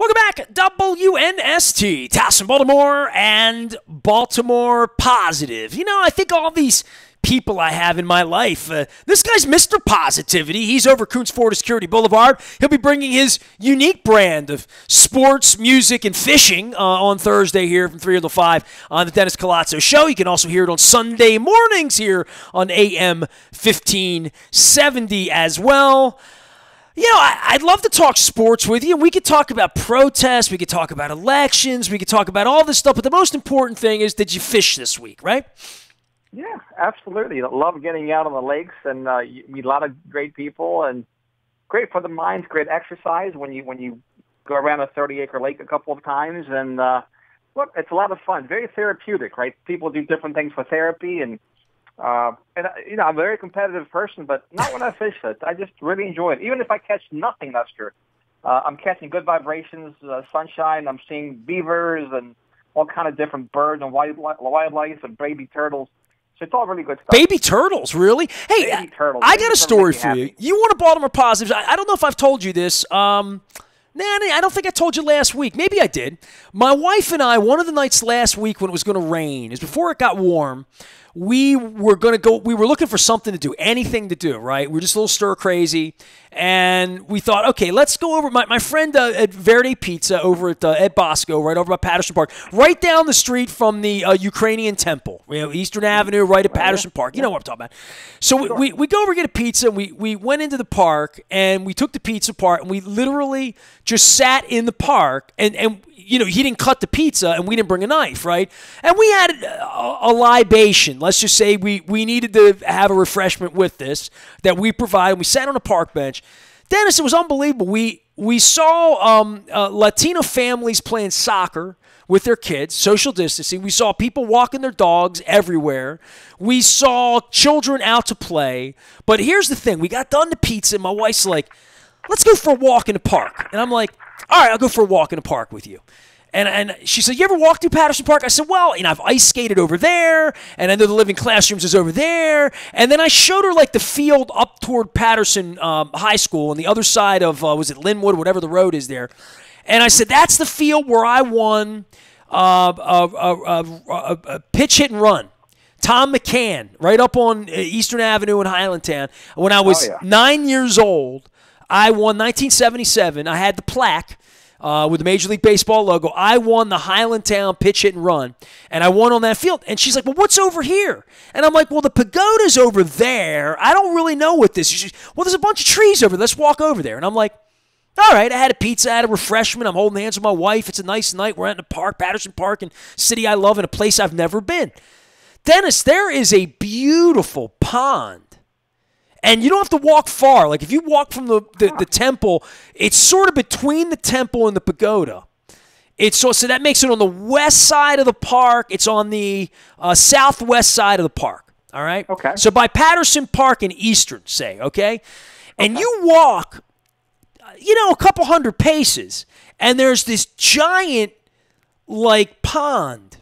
Welcome back, WNST, Towson, Baltimore, and Baltimore Positive. You know, I think all these people I have in my life. Uh, this guy's Mr. Positivity. He's over Koons Ford of Security Boulevard. He'll be bringing his unique brand of sports, music, and fishing uh, on Thursday here from 3 to 5 on the Dennis Koulatsos Show. You can also hear it on Sunday mornings here on AM 1570 as well. You know, I, would love to talk sports with you. We could talk about protests. We could talk about elections. We could talk about all this stuff. But the most important thing is, did you fish this week, right? Yeah, absolutely. Love getting out on the lakes and uh, you meet a lot of great people and great for the mind, great exercise when you when you go around a 30 acre lake a couple of times and uh, look, it's a lot of fun, very therapeutic, right? People do different things for therapy and uh, and uh, you know, I'm a very competitive person, but not when I fish it. I just really enjoy it. Even if I catch nothing, Nestor, uh, I'm catching good vibrations, uh, sunshine. I'm seeing beavers and all kind of different birds and wild wildlife and baby turtles. So it's all really good stuff. Baby turtles, really? Hey, baby turtles. I got a story for you. You want a Baltimore Positives? I, I don't know if I've told you this. Um, Nah, I don't think I told you last week. Maybe I did. My wife and I, one of the nights last week when it was going to rain, is before it got warm we were going to go, we were looking for something to do, anything to do, right? We were just a little stir crazy. And we thought, okay, let's go over. My, my friend uh, at Verde Pizza over at uh, Ed Bosco, right over by Patterson Park, right down the street from the uh, Ukrainian temple, you know, Eastern Avenue, right at Patterson Park. You know what I'm talking about. So we, we, we go over get a pizza. And we, we went into the park and we took the pizza apart and we literally just sat in the park and, and you know, he didn't cut the pizza and we didn't bring a knife, right? And we had a, a, libation. Let's just say we, we needed to have a refreshment with this that we provided. We sat on a park bench. Dennis, it was unbelievable. We we saw um, uh, Latino families playing soccer with their kids, social distancing. We saw people walking their dogs everywhere. We saw children out to play. But here's the thing: we got done the pizza, and my wife's like, "Let's go for a walk in the park," and I'm like all right, I'll go for a walk in the park with you. And, and she said, You ever walk through Patterson Park? I said, Well, you know, I've ice skated over there, and I know the living classrooms is over there. And then I showed her like the field up toward Patterson um, High School on the other side of, uh, was it Linwood, whatever the road is there. And I said, That's the field where I won uh, a, a, a, pitch hit and run. Tom McCann, right up on uh, Eastern Avenue in Highlandtown. When I was oh, yeah. nine years old, I won 1977. I had the plaque uh, with the Major League Baseball logo. I won the Highlandtown pitch hit and run, and I won on that field. And she's like, "Well, what's over here?" And I'm like, "Well, the pagoda's over there. I don't really know what this is." well, there's a bunch of trees over. there. Let's walk over there. And I'm like. All right, I had a pizza, I had a refreshment. I'm holding hands with my wife. It's a nice night. We're out in the park, Patterson Park, and city I love, in a place I've never been. Dennis, there is a beautiful pond and you don't have to walk far. Like if you walk from the, the, the temple, it's sort of between the temple and the pagoda. It's so so that makes it on the west side of the park. It's on the uh, southwest side of the park. All right. Okay. So by Patterson Park and Eastern, say okay, and okay. you walk, you know, a couple hundred paces, and there's this giant like pond,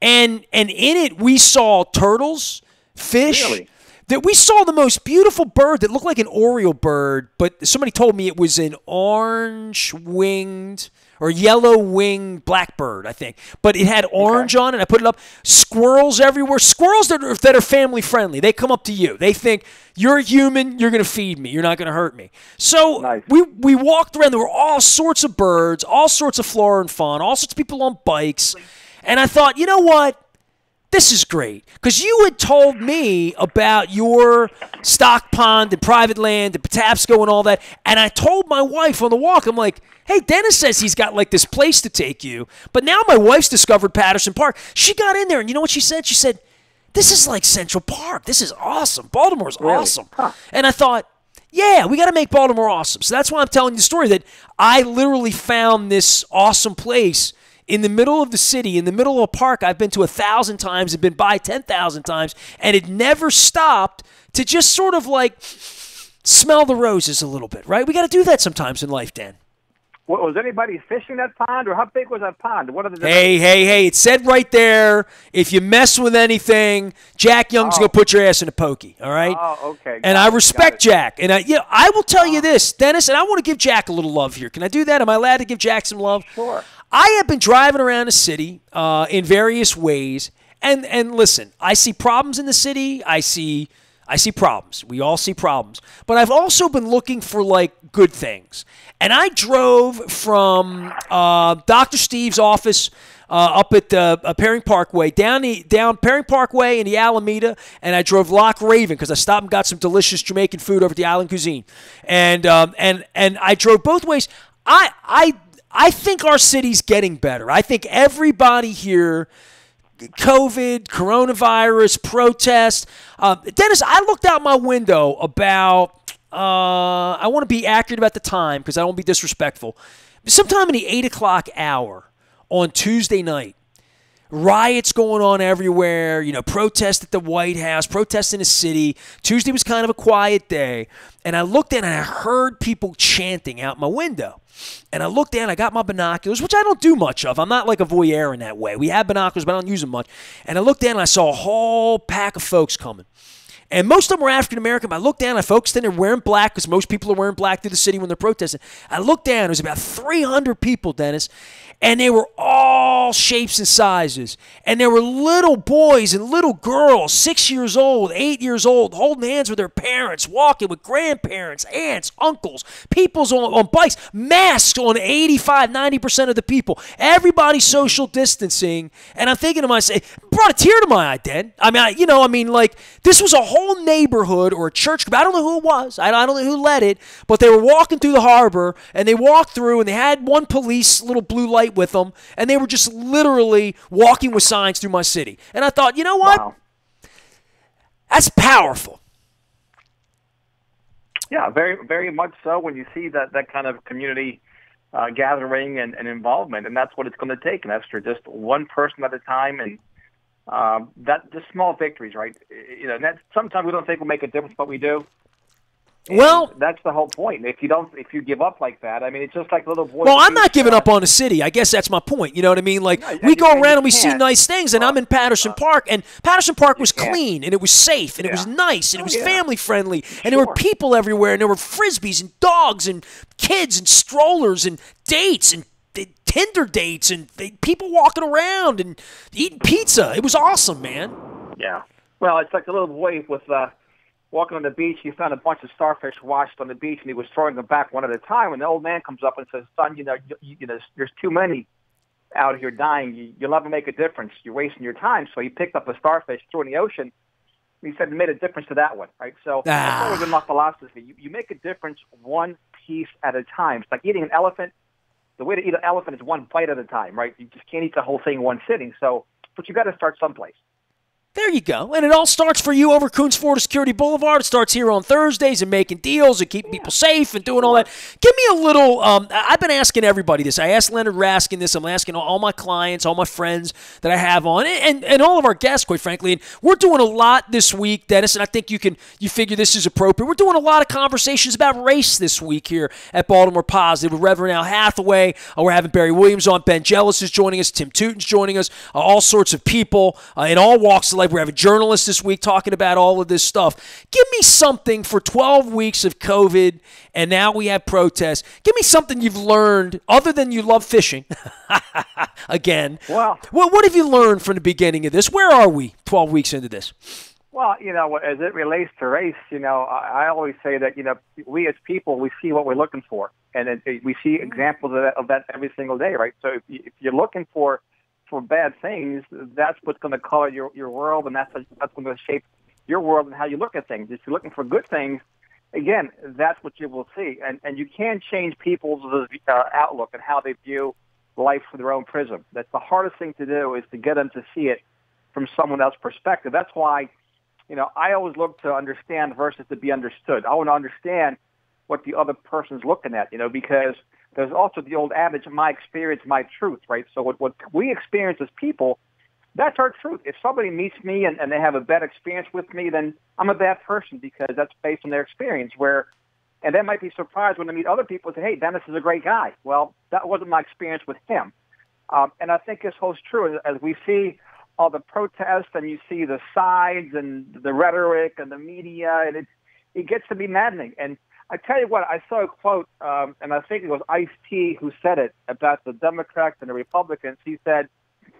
and and in it we saw turtles, fish. Really? That we saw the most beautiful bird that looked like an oriole bird, but somebody told me it was an orange winged or yellow winged blackbird, I think. But it had orange okay. on it. I put it up. Squirrels everywhere. Squirrels that are, that are family friendly. They come up to you. They think you're a human. You're going to feed me. You're not going to hurt me. So nice. we we walked around. There were all sorts of birds, all sorts of flora and fauna, all sorts of people on bikes. And I thought, you know what? This is great because you had told me about your stock pond and private land and Patapsco and all that. And I told my wife on the walk, I'm like, hey, Dennis says he's got like this place to take you. But now my wife's discovered Patterson Park. She got in there and you know what she said? She said, this is like Central Park. This is awesome. Baltimore's really? awesome. Huh. And I thought, yeah, we got to make Baltimore awesome. So that's why I'm telling you the story that I literally found this awesome place in the middle of the city, in the middle of a park I've been to a thousand times and been by 10,000 times, and it never stopped to just sort of like smell the roses a little bit, right? We got to do that sometimes in life, Dan. What, was anybody fishing that pond, or how big was that pond? What are the hey, hey, hey! It said right there, if you mess with anything, Jack Young's Oh. gonna put your ass in a pokey. All right. Oh, okay. And I respect. Jack. And I, you know, I will tell you oh. this, Dennis, and I want to give Jack a little love here. Can I do that? Am I allowed to give Jack some love? Sure. I have been driving around the city uh, in various ways, and and listen, I see problems in the city. I see I see problems. We all see problems, but I've also been looking for like good things. And I drove from uh, Dr. Steve's office. Uh, up at the uh, Perring Parkway, down the down Perring Parkway in the Alameda, and I drove Loch Raven because I stopped and got some delicious Jamaican food over at the Island Cuisine, and um, and and I drove both ways. I I I think our city's getting better. I think everybody here, COVID, coronavirus, protest. Uh, Dennis, I looked out my window about, uh, I want to be accurate about the time because I don't be disrespectful. Sometime in the 8 o'clock hour on Tuesday night, riots going on everywhere, you know, protest at the White House, protest in the city. Tuesday was kind of a quiet day. And I looked in and I heard people chanting out my window. And I looked down, I got my binoculars, which I don't do much of. I'm not like a voyeur in that way. We have binoculars, but I don't use them much. And I looked down and I saw a whole pack of folks coming. And most of them were African American. I looked down, I folks in there wearing black because most people are wearing black through the city when they're protesting. I looked down, it was about 300 people, Dennis, and they were all shapes and sizes. And there were little boys and little girls, six years old, eight years old, holding hands with their parents, walking with grandparents, aunts, uncles, people's on, on bikes, masks on 85, 90% of the people. Everybody social distancing. And I'm thinking to myself, brought a tear to my eye, Dan. I mean, I, you know, I mean, like, this was a whole neighborhood or a church group. I don't know who it was. I don't know who led it, but they were walking through the harbor and they walked through and they had one police little blue light with them and they were just literally walking with signs through my city. And I thought, you know what? Wow. That's powerful. Yeah, very, very much so. When you see that that kind of community uh, gathering and, and involvement, and that's what it's going to take, And Nestor. Just one person at a time, and um, that just small victories, right? You know, that sometimes we don't think will make a difference, but we do. And Well- that's the whole point. If you don't, if you give up like that, I mean, it's just like little boys. Well, I'm not giving up on the city. I guess that's my point. You know what I mean? Like No, we go around and we see nice things, and I'm in Patterson Park, and Patterson Park was clean and it was safe and it was nice and it Oh, was yeah. family friendly, and there were people everywhere, and there were frisbees and dogs and kids and strollers and dates and Tinder dates and th- people walking around and eating pizza. It was awesome, man. Yeah. Well, it's like the little boy with uh, walking on the beach. He found a bunch of starfish washed on the beach, and he was throwing them back one at a time. And the old man comes up and says, "Son, you know, you, you know, there's too many out here dying. You, you'll never make a difference. You're wasting your time." So he picked up a starfish, threw it in the ocean. He said it made a difference to that one, right? So that's Ah. always been my philosophy. You, you make a difference one piece at a time. It's like eating an elephant. The way to eat an elephant is one bite at a time, right? You just can't eat the whole thing in one sitting. So, but you got to start someplace. There you go. And it all starts for you over Koons Ford of Security Boulevard. It starts here on Thursdays and making deals and keeping people safe and doing all that. Give me a little. Um, I've been asking everybody this. I asked Leonard Raskin this. I'm asking all- all my clients, all my friends that I have on, and, and all of our guests, quite frankly. And we're doing a lot this week, Dennis. And I think you can you figure this is appropriate. We're doing a lot of conversations about race this week here at Baltimore Positive with Reverend Al Hathaway. Uh, we're having Barry Williams on. Ben Jealous is joining us. Tim Tootin's joining us. Uh, all sorts of people uh, in all walks of life. We're a journalist this week talking about all of this stuff. Give me something for 12 weeks of COVID, and now we have protests. Give me something you've learned other than you love fishing. Again. Well- what, what have you learned from the beginning of this? Where are we 12 weeks into this? Well, you know, as it relates to race, you know, I, I always say that, you know, we as people, we see what we're looking for. And it, it, we see examples of that, of that every single day, right? So if, you, if you're looking for, for bad things, that's what's going to color your, your world, and that's, that's going to shape your world and how you look at things. If you're looking for good things, again, that's what you will see. And, and you can change people's uh, outlook and how they view life through their own prism. That's the hardest thing to do is to get them to see it from someone else's perspective. That's why, you know, I always look to understand versus to be understood. I want to understand what the other person's looking at, you know, because there's also the old adage, my experience, my truth, right? So what, what we experience as people, that's our truth. If somebody meets me and, and they have a bad experience with me, then I'm a bad person because that's based on their experience. Where and they might be surprised when they meet other people and say, "Hey, Dennis is a great guy." Well, that wasn't my experience with him, um, and I think this holds true as we see all the protests and you see the sides and the rhetoric and the media, and it it gets to be maddening. And I tell you what, I saw a quote, um, and I think it was Ice T who said it about the Democrats and the Republicans. He said,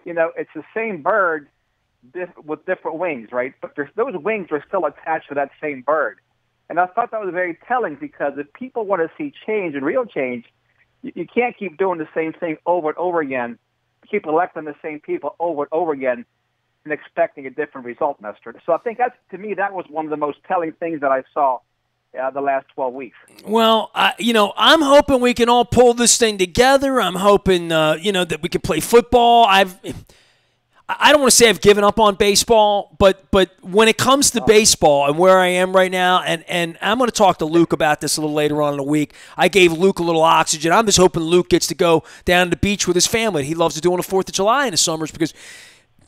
"You know, it's the same bird." with different wings, right? But those wings are still attached to that same bird. And I thought that was very telling because if people want to see change and real change, you, you can't keep doing the same thing over and over again keep electing the same people over and over again and expecting a different result, Nestor. So I think that's to me that was one of the most telling things that I saw uh, the last 12 weeks. Well, you know, I'm hoping we can all pull this thing together. I'm hoping, uh, you know, that we can play football. I've I don't want to say I've given up on baseball, but but when it comes to baseball and where I am right now, and, and I'm going to talk to Luke about this a little later on in the week. I gave Luke a little oxygen. I'm just hoping Luke gets to go down to the beach with his family. He loves to do on the Fourth of July in the summers because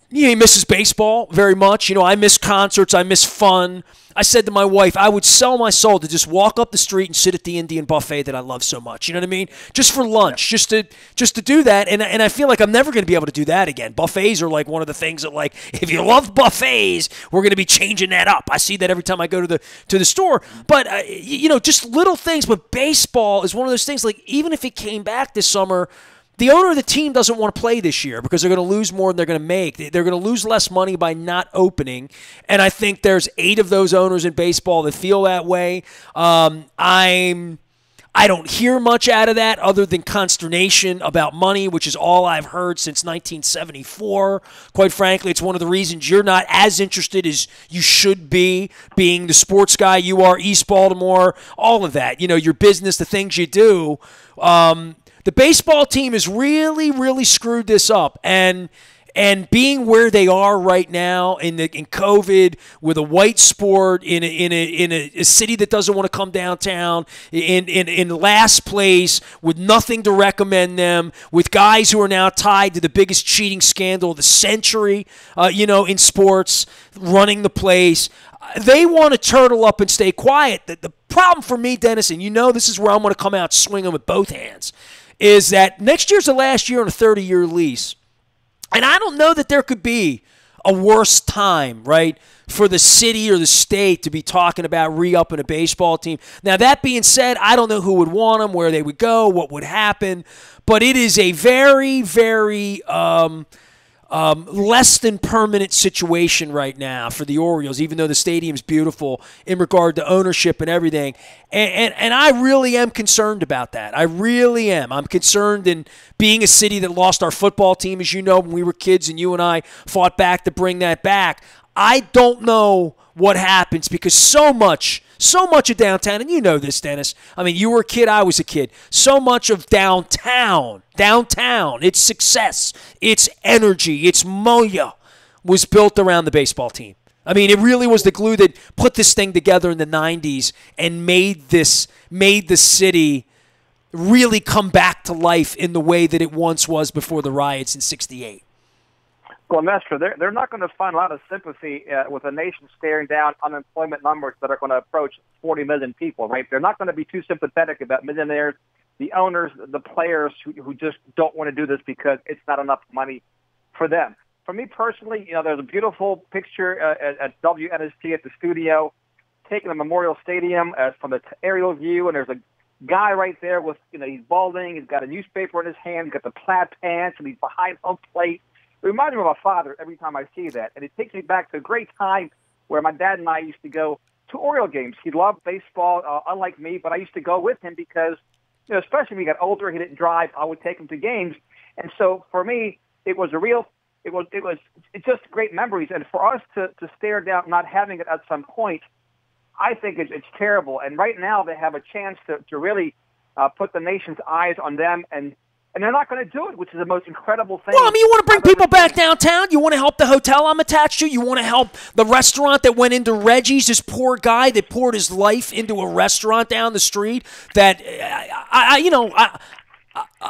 he misses baseball very much. You know, I miss concerts. I miss fun. I said to my wife, I would sell my soul to just walk up the street and sit at the Indian buffet that I love so much. You know what I mean? Just for lunch, just to just to do that. And and I feel like I'm never going to be able to do that again. Buffets are like one of the things that like if you love buffets, we're going to be changing that up. I see that every time I go to the to the store. But uh, you know, just little things. But baseball is one of those things. Like even if it came back this summer the owner of the team doesn't want to play this year because they're going to lose more than they're going to make. They're going to lose less money by not opening. And I think there's eight of those owners in baseball that feel that way. Um, I'm. I don't hear much out of that other than consternation about money, which is all I've heard since 1974. Quite frankly, it's one of the reasons you're not as interested as you should be, being the sports guy you are, East Baltimore, all of that. You know, your business, the things you do. Um, the baseball team has really, really screwed this up. And and being where they are right now in the in COVID with a white sport in a, in a, in a, city that doesn't want to come downtown in, in in last place with nothing to recommend them with guys who are now tied to the biggest cheating scandal of the century uh, you know in sports running the place they want to turtle up and stay quiet the, the problem for me Dennis and you know this is where I'm going to come out swinging with both hands is that next year's the last year on a 30 year lease. And I don't know that there could be a worse time, right, for the city or the state to be talking about re upping a baseball team. Now, that being said, I don't know who would want them, where they would go, what would happen, but it is a very, very. Um, um, less than permanent situation right now for the Orioles, even though the stadium's beautiful in regard to ownership and everything. And, and, and I really am concerned about that. I really am. I'm concerned in being a city that lost our football team, as you know, when we were kids and you and I fought back to bring that back. I don't know what happens because so much so much of downtown, and you know this, Dennis. I mean, you were a kid, I was a kid. So much of downtown, downtown, its success, its energy, its moya was built around the baseball team. I mean, it really was the glue that put this thing together in the 90s and made this made the city really come back to life in the way that it once was before the riots in 68. Well, Nestor, they're, they're not going to find a lot of sympathy uh, with a nation staring down unemployment numbers that are going to approach 40 million people, right? They're not going to be too sympathetic about millionaires, the owners, the players who, who just don't want to do this because it's not enough money for them. For me personally, you know, there's a beautiful picture uh, at, at WNST at the studio taking the Memorial Stadium uh, from the aerial view, and there's a guy right there with, you know, he's balding, he's got a newspaper in his hand, he's got the plaid pants, and he's behind home plate it reminds me of my father every time I see that, and it takes me back to a great time where my dad and I used to go to Oriole games. He loved baseball, uh, unlike me, but I used to go with him because, you know, especially when he got older, he didn't drive. I would take him to games, and so for me, it was a real, it was, it was, it's just great memories. And for us to to stare down not having it at some point, I think it's, it's terrible. And right now, they have a chance to to really uh, put the nation's eyes on them and and they're not going to do it, which is the most incredible thing. Well, I mean, you want to bring people back downtown. You want to help the hotel I'm attached to. You want to help the restaurant that went into Reggie's. This poor guy that poured his life into a restaurant down the street. That I, I you know, I,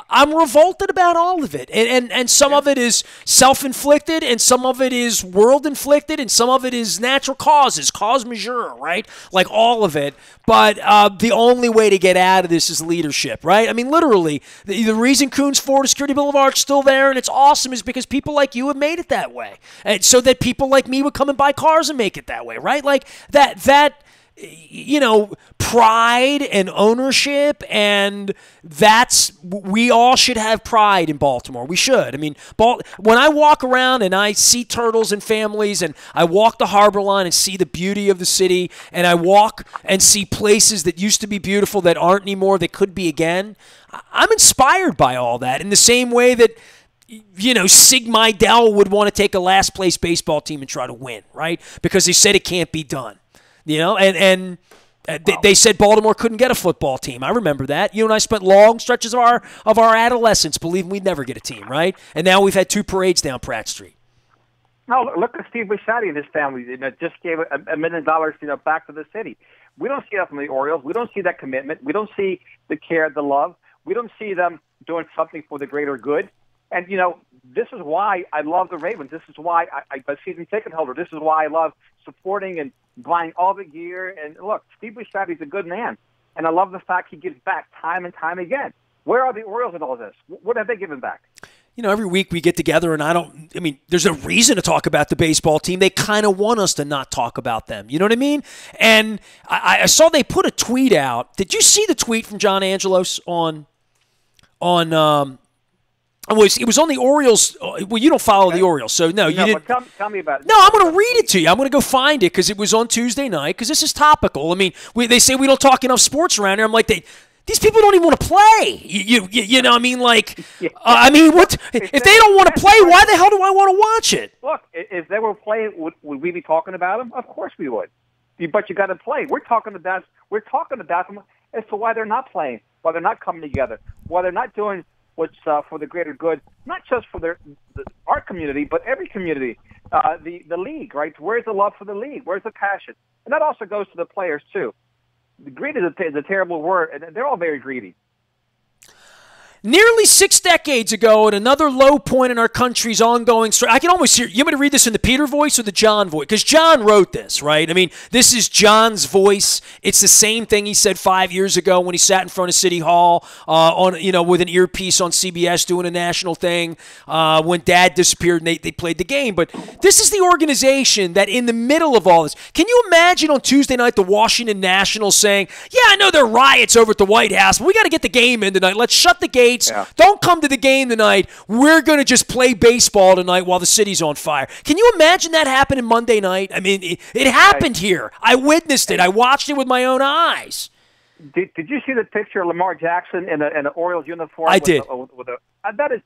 I'm revolted about all of it, and and, and some of it is self inflicted, and some of it is world inflicted, and some of it is natural causes, cause majeure, right? Like all of it. But uh, the only way to get out of this is leadership, right? I mean, literally, the, the reason Koons Ford of Security Boulevard's still there and it's awesome is because people like you have made it that way, and so that people like me would come and buy cars and make it that way, right? Like that that you know, pride and ownership, and that's we all should have pride in Baltimore. We should. I mean, when I walk around and I see turtles and families, and I walk the harbor line and see the beauty of the city, and I walk and see places that used to be beautiful that aren't anymore, that could be again. I'm inspired by all that in the same way that you know, Sig Mejdal would want to take a last place baseball team and try to win, right? Because he said it can't be done. You know, and and uh, they, they, said Baltimore couldn't get a football team. I remember that. You and I spent long stretches of our of our adolescence believing we'd never get a team, right? And now we've had two parades down Pratt Street. No, look at Steve Bisciotti and his family. You know, just gave a, a million dollars, you know, back to the city. We don't see that from the Orioles. We don't see that commitment. We don't see the care, the love. We don't see them doing something for the greater good. And you know, this is why I love the Ravens. This is why I, I, a season ticket holder. This is why I love supporting and buying all the gear. And look, Steve Bisciotti's a good man, and I love the fact he gives back time and time again. Where are the Orioles in all this? What have they given back? You know, every week we get together, and I don't. I mean, there's a reason to talk about the baseball team. They kind of want us to not talk about them. You know what I mean? And I, I saw they put a tweet out. Did you see the tweet from John Angelos on on um, it was, it was on the Orioles. Uh, well, you don't follow okay. the Orioles, so no, you didn't. Tell, tell, me about it. No, I'm going to read it to you. I'm going to go find it because it was on Tuesday night. Because this is topical. I mean, we, they say we don't talk enough sports around here. I'm like, they, these people don't even want to play. You, you, you know, I mean, like, uh, I mean, what if they don't want to play? Why the hell do I want to watch it? Look, if they were playing, would, would we be talking about them? Of course we would. But you got to play. We're talking about we're talking about them as to why they're not playing, why they're not coming together, why they're not doing what's uh, for the greater good, not just for their the, our community, but every community. Uh, the the league, right? Where's the love for the league? Where's the passion? And that also goes to the players too. The greed is a, is a terrible word, and they're all very greedy. Nearly six decades ago, at another low point in our country's ongoing story, I can almost hear. You want me to read this in the Peter voice or the John voice? Because John wrote this, right? I mean, this is John's voice. It's the same thing he said five years ago when he sat in front of City Hall uh, on, you know, with an earpiece on CBS doing a national thing uh, when Dad disappeared and they, they played the game. But this is the organization that, in the middle of all this, can you imagine on Tuesday night the Washington Nationals saying, "Yeah, I know there are riots over at the White House, but we got to get the game in tonight. Let's shut the gate." Yeah. Don't come to the game tonight. We're going to just play baseball tonight while the city's on fire. Can you imagine that happening Monday night? I mean, it, it happened here. I witnessed it. I watched it with my own eyes. Did, did you see the picture of Lamar Jackson in, a, in an Orioles uniform? I with did. A, with a, uh, that is,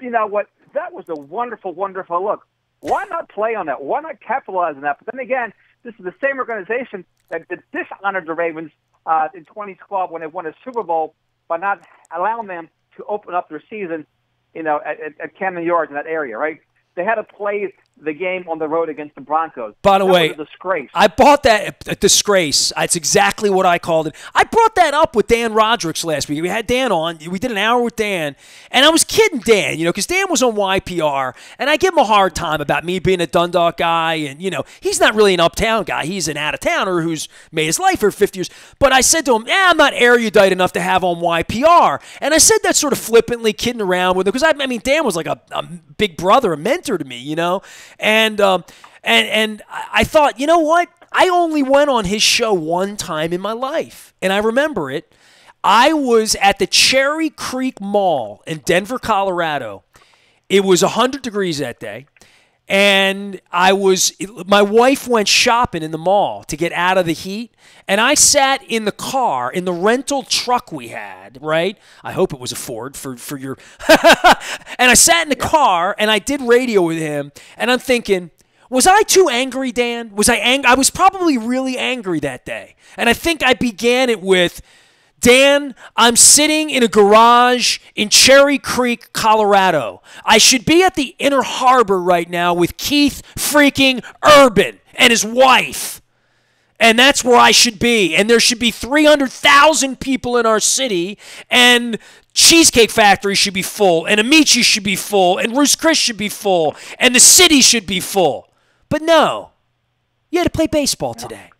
you know what? That was a wonderful, wonderful look. Why not play on that? Why not capitalize on that? But then again, this is the same organization that, that dishonored the Ravens uh, in 2012 when they won a Super Bowl by not allowing them to open up their season, you know, at, at, Camden Yards in that area, right? They had to play the game on the road against the Broncos. By the that way, disgrace. I bought that a disgrace. It's exactly what I called it. I brought that up with Dan Rodricks last week. We had Dan on. We did an hour with Dan, and I was kidding Dan, you know, because Dan was on YPR, and I give him a hard time about me being a Dundalk guy, and you know, he's not really an uptown guy. He's an out of towner who's made his life for 50 years. But I said to him, "Yeah, I'm not erudite enough to have on YPR," and I said that sort of flippantly, kidding around with him because I, I mean, Dan was like a, a big brother, a mentor to me, you know and um, and and I thought, you know what? I only went on his show one time in my life, and I remember it. I was at the Cherry Creek Mall in Denver, Colorado. It was 100 degrees that day. And I was, my wife went shopping in the mall to get out of the heat. And I sat in the car, in the rental truck we had, right? I hope it was a Ford for, for your. and I sat in the car and I did radio with him. And I'm thinking, was I too angry, Dan? Was I ang- I was probably really angry that day. And I think I began it with, Dan, I'm sitting in a garage in Cherry Creek, Colorado. I should be at the Inner Harbor right now with Keith freaking Urban and his wife. and that's where I should be. And there should be 300,000 people in our city, and Cheesecake Factory should be full, and Amici should be full, and Ruth's Chris should be full, and the city should be full. But no, you had to play baseball today.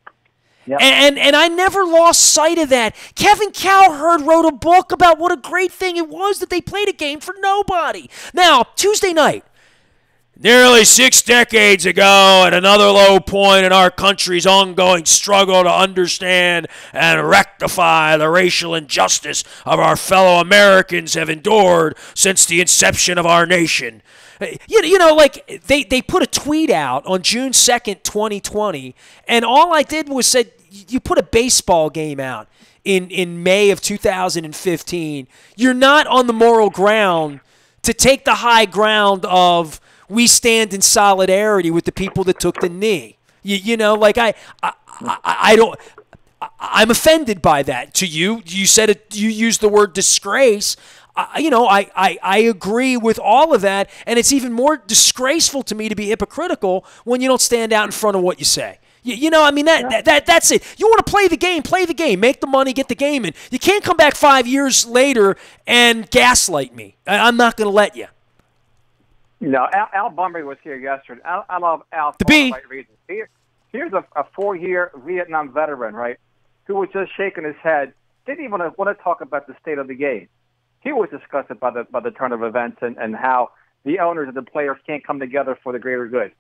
And, and I never lost sight of that. Kevin Cowherd wrote a book about what a great thing it was that they played a game for nobody. Now, Tuesday night, Nearly six decades ago, at another low point in our country's ongoing struggle to understand and rectify the racial injustice of our fellow Americans have endured since the inception of our nation. You, you know, like they, they put a tweet out on June 2nd, 2020, and all I did was said, you put a baseball game out in, in May of 2015. You're not on the moral ground to take the high ground of we stand in solidarity with the people that took the knee. You, you know, like I, I, I, I don't. I'm offended by that. To you, you said it. You used the word disgrace. I, you know, I, I, I agree with all of that, and it's even more disgraceful to me to be hypocritical when you don't stand out in front of what you say. You, you know, I mean that, yeah. that, that that's it. You want to play the game, play the game, make the money, get the game in. You can't come back five years later and gaslight me. I, I'm not going to let you. No, Al, Al Bumbry was here yesterday. I, I love Al the for B. right reasons. Here, here's a, a four-year Vietnam veteran, right, who was just shaking his head, didn't even want to talk about the state of the game. He was disgusted by the by the turn of events and, and how the owners and the players can't come together for the greater good.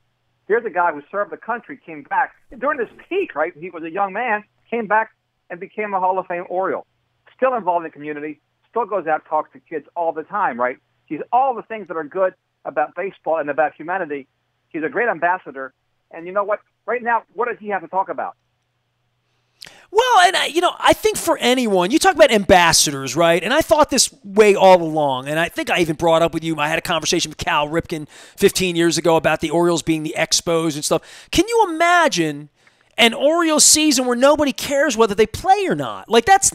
Here's a guy who served the country, came back during this peak, right? He was a young man, came back and became a Hall of Fame Oriole. Still involved in the community, still goes out, talks to kids all the time, right? He's all the things that are good about baseball and about humanity. He's a great ambassador. And you know what? Right now, what does he have to talk about? Well, and I, you know, I think for anyone, you talk about ambassadors, right? And I thought this way all along, and I think I even brought up with you. I had a conversation with Cal Ripken 15 years ago about the Orioles being the Expos and stuff. Can you imagine an Orioles season where nobody cares whether they play or not? Like that's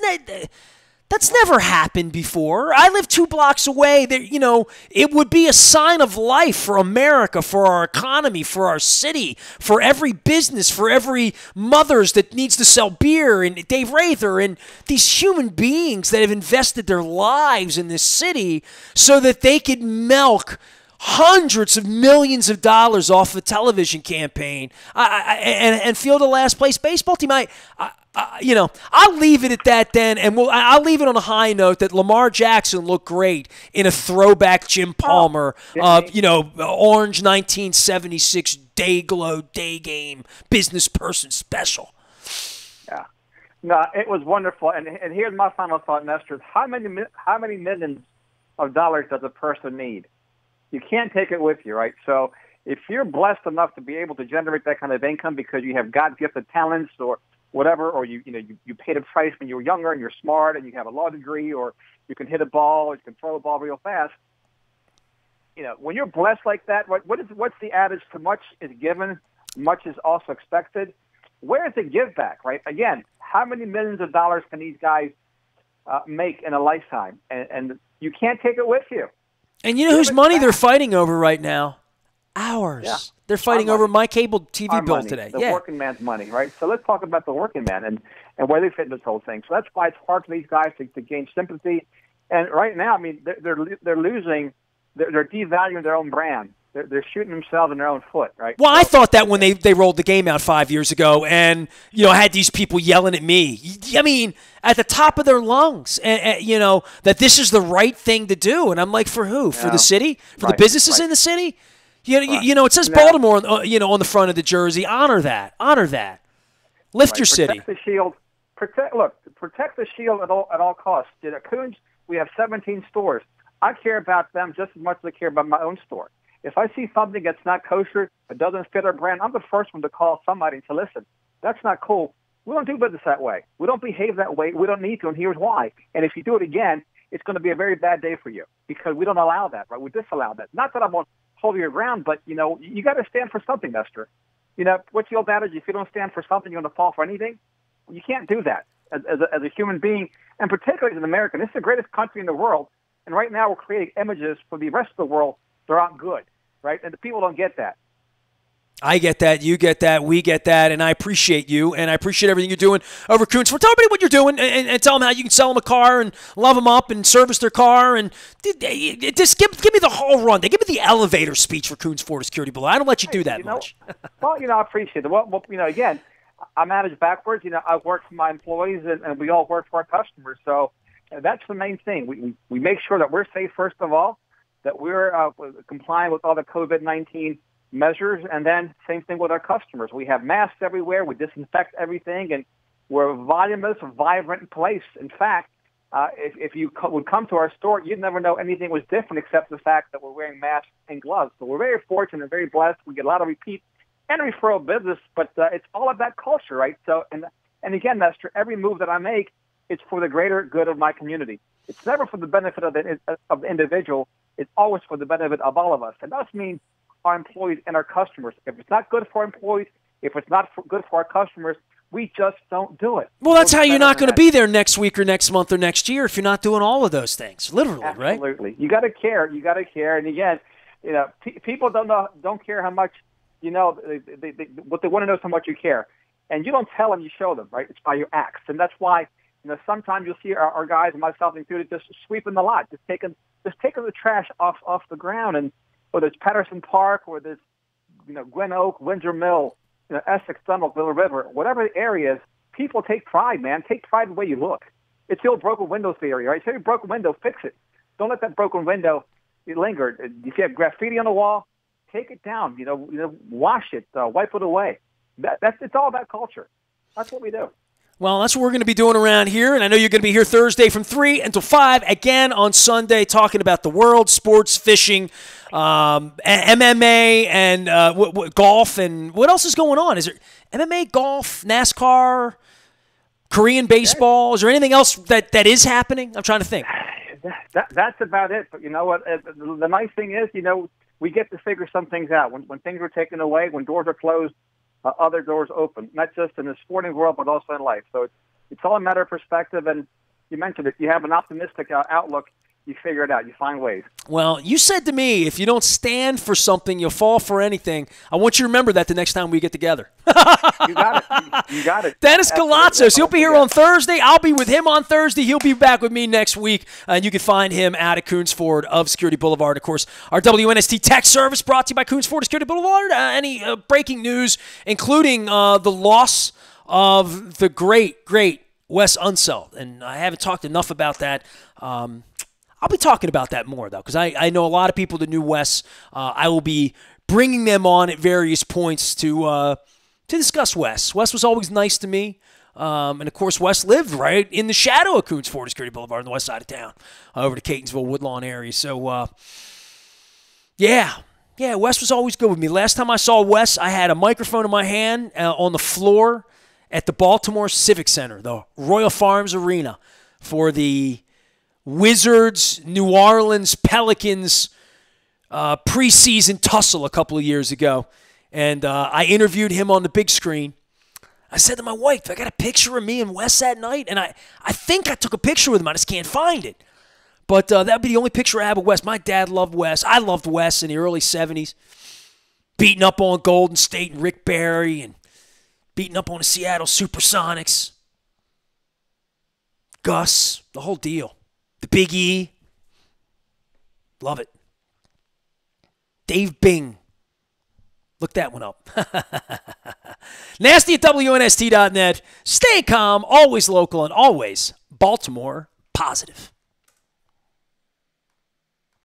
that's never happened before. I live two blocks away. There, you know, it would be a sign of life for America, for our economy, for our city, for every business, for every mothers that needs to sell beer, and Dave Rather, and these human beings that have invested their lives in this city so that they could milk hundreds of millions of dollars off the television campaign I, I, and, and field a last place baseball team. I, I uh, you know, I'll leave it at that then, and we'll, I'll leave it on a high note that Lamar Jackson looked great in a throwback Jim oh, Palmer, uh, you know, orange 1976 day glow day game business person special. Yeah, no, it was wonderful. And and here's my final thought, Nestor: how many how many millions of dollars does a person need? You can't take it with you, right? So if you're blessed enough to be able to generate that kind of income because you have God gifted talents or whatever, or you you know you, you paid a price when you were younger and you're smart and you have a law degree, or you can hit a ball or you can throw a ball real fast. You know, when you're blessed like that, what what is what's the adage? Too much is given, much is also expected. Where is the give back? Right? Again, how many millions of dollars can these guys uh, make in a lifetime? And, and you can't take it with you. And you know whose money back. they're fighting over right now? Ours. Yeah. They're fighting over my cable TV Our bill money, today. The yeah. working man's money, right? So let's talk about the working man and, and where they fit in this whole thing. So that's why it's hard for these guys to, to gain sympathy. And right now, I mean, they're they're, they're losing, they're, they're devaluing their own brand. They're, they're shooting themselves in their own foot, right? Well, so, I thought that when they, they rolled the game out five years ago, and you know had these people yelling at me. I mean, at the top of their lungs, and, and you know that this is the right thing to do. And I'm like, for who? For the city? For right, the businesses right. in the city? You know, you know, it says Baltimore, uh, you know, on the front of the jersey. Honor that. Honor that. Lift right. your protect city. the shield. Protect. Look, protect the shield at all at all costs. At Koons, we have 17 stores. I care about them just as much as I care about my own store. If I see something that's not kosher, that doesn't fit our brand, I'm the first one to call somebody to listen, that's not cool. We don't do business that way. We don't behave that way. We don't need to, and here's why. And if you do it again, it's going to be a very bad day for you because we don't allow that, right? We disallow that. Not that I'm on hold your ground, but you know you got to stand for something, Nestor. You know what's the old? If you don't stand for something, you're going to fall for anything. You can't do that as, as, a, as a human being, and particularly as an American. This is the greatest country in the world, and right now we're creating images for the rest of the world that aren't good, right? And the people don't get that. I get that. You get that. We get that. And I appreciate you. And I appreciate everything you're doing over Koons. For tell everybody what you're doing and, and, tell them how you can sell them a car and love them up and service their car. And just give, give me the whole run. They give me the elevator speech for Koons Ford Security Below. I don't let you do that you know, much. well, you know, I appreciate it. Well, well, you know, again, I manage backwards. You know, I work for my employees and, and we all work for our customers. So that's the main thing. We, we, we make sure that we're safe, first of all, that we're uh, complying with all the COVID-19 measures. And then same thing with our customers. We have masks everywhere. We disinfect everything, and we're a voluminous, vibrant place. In fact, uh, if, if you co- would come to our store, you'd never know anything was different except the fact that we're wearing masks and gloves. So we're very fortunate and very blessed. We get a lot of repeat and referral business, but uh, it's all about culture, right? So, and and again, Nestor, every move that I make, it's for the greater good of my community. It's never for the benefit of the, of the individual. It's always for the benefit of all of us. And that means our employees and our customers. If it's not good for our employees, if it's not for, good for our customers, we just don't do it. Well, that's how you're not going to be there next week or next month or next year if you're not doing all of those things. Literally, Absolutely. right? Absolutely. You got to care. You got to care. And again, you know, p- people don't know, don't care how much you know. They, they, they, what they want to know is how much you care, and you don't tell them. You show them, right? It's by your acts, and that's why you know sometimes you'll see our, our guys, myself included, just sweeping the lot, just taking just taking the trash off off the ground and whether it's Patterson Park or there's, you know, Glen Oak, Windsor Mill, you know, Essex, Dunlop, Little River, whatever the area is, people take pride, man. Take pride in the way you look. It's the old broken window theory, right? If you a broken window, fix it. Don't let that broken window linger. If you have graffiti on the wall, take it down. You know, you know wash it, uh, wipe it away. That, that's it's all about culture. That's what we do. Well, that's what we're going to be doing around here. And I know you're going to be here Thursday from 3 until 5, again on Sunday, talking about the world, sports, fishing, um, MMA, and uh, w- w- golf. And what else is going on? Is there MMA, golf, NASCAR, Korean baseball? Is there anything else that, that is happening? I'm trying to think. That, that's about it. But you know what? Uh, the nice thing is, you know, we get to figure some things out. When, when things are taken away, when doors are closed, uh, other doors open, not just in the sporting world, but also in life. So it's, it's all a matter of perspective. And you mentioned it. You have an optimistic uh, outlook you figure it out. You find ways. Well, you said to me, if you don't stand for something, you'll fall for anything. I want you to remember that the next time we get together. you got it. You, got it. Dennis Koulatsos. He'll be here on Thursday. I'll be with him on Thursday. He'll be back with me next week. And you can find him at Koons Ford of Security Boulevard. Of course, our WNST tech service brought to you by Koons Ford Security Boulevard. Uh, any uh, breaking news, including uh, the loss of the great, great Wes Unseld. And I haven't talked enough about that. Um, I'll be talking about that more, though, because I, I know a lot of people that knew Wes. Uh, I will be bringing them on at various points to uh, to discuss Wes. Wes was always nice to me. Um, and of course, Wes lived right in the shadow of Koons Ford Security Boulevard on the west side of town, uh, over to Catonsville, Woodlawn area. So, uh, yeah, yeah, Wes was always good with me. Last time I saw Wes, I had a microphone in my hand uh, on the floor at the Baltimore Civic Center, the Royal Farms Arena, for the Wizards, New Orleans Pelicans uh, preseason tussle a couple of years ago. And uh, I interviewed him on the big screen. I said to my wife, I got a picture of me and Wes that night. And I, I think I took a picture with him. I just can't find it. But uh, that would be the only picture I have of Wes. My dad loved Wes. I loved Wes in the early 70s. Beating up on Golden State and Rick Barry and beating up on the Seattle Supersonics. Gus, the whole deal. The Big E. Love it. Dave Bing. Look that one up. Nasty at WNST.net. Stay calm, always local, and always Baltimore positive.